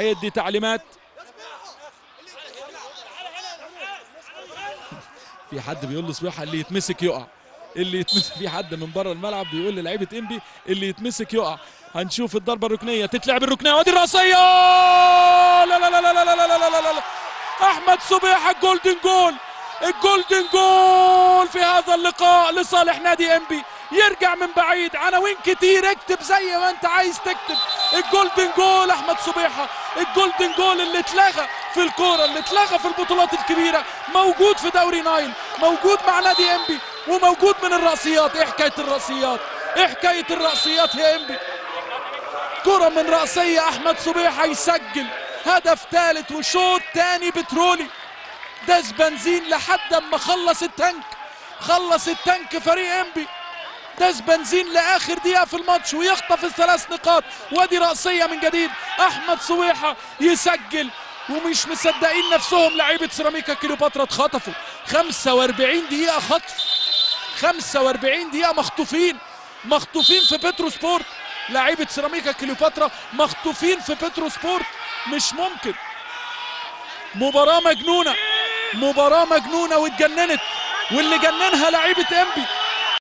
هيدي تعليمات في حد بيقول له سباحه اللي يتمسك يقع اللي يتمسك في حد من بره الملعب بيقول للعيبه انبي اللي يتمسك يقع هنشوف الضربه الركنيه تتلعب الركنيه وادي الراسيه لا لا لا لا لا لا لا لا لا لا احمد صبيحه ال golden goal ال golden goal في هذا اللقاء لصالح نادي انبي يرجع من بعيد. عناوين كتير أكتب زي ما انت عايز تكتب. ال golden goal أحمد صبيحة. ال golden goal اللي اتلغى في الكورة اللي اتلغى في البطولات الكبيرة. موجود في دوري نايل موجود مع نادي إنبي وموجود من الرأسيات. إيه حكاية الرأسيات؟ إيه حكاية الرأسيات يا إنبي؟ كرة من رأسية أحمد صبيحة يسجل. هدف ثالث وشوط تاني بترولي. داس بنزين لحد أما خلص التانك خلص التانك فريق إنبي. داس بنزين لآخر دقيقة في الماتش ويخطف الثلاث نقاط. وادي رأسية من جديد. أحمد صبيحة يسجل ومش مصدقين نفسهم. لعيبة سيراميكا كليوباترا اتخطفوا. 45 دقيقة خطف. 45 دقيقة مخطوفين. مخطوفين في بترو سبورت لعيبة سيراميكا كليوباترا مخطوفين في بترو سبورت مش ممكن. مباراة مجنونة. مباراة مجنونة واتجننت. واللي جننها لعيبة إنبي.